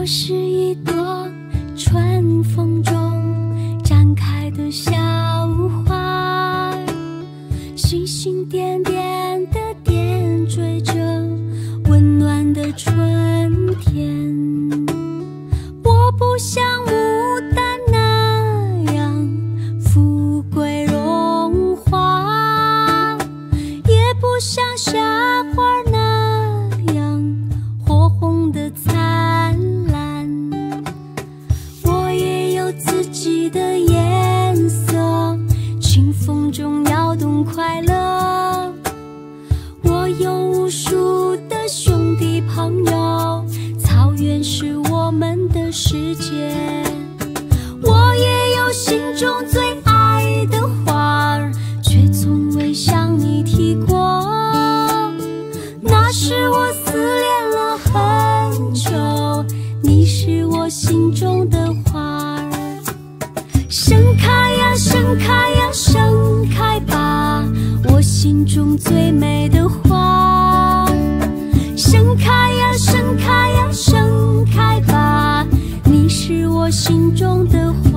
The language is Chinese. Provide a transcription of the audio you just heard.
我是一朵春风中展开的小花，星星点点的点缀着温暖的春天。我不像牡丹那样富贵荣华，也不像夏快乐。我有无数的兄弟朋友，草原是我们的世界。我也有心中最爱的花儿，却从未向你提过。那是我思念了很久，你是我心中的花儿。盛开呀，盛开呀，盛开吧，心中最美的花。盛开呀盛开呀盛开吧你是我心中的花。